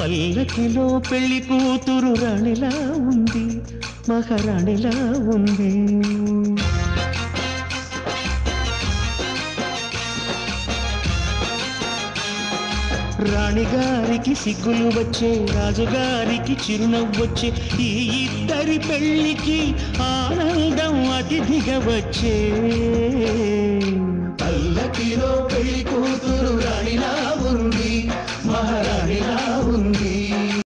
పల్లకిలో పెళ్ళి కూతురు రాణిలా ఉంది మహారాణిలా ఉంది. రాణిగారికి సిగ్గులు వచ్చే రాజుగారికి చిరునవ్వొచ్చే ఈ ఇద్దరి పెళ్ళికి ఆనందం అతిథిగా వచ్చే. పల్లకిలో పెళ్ళి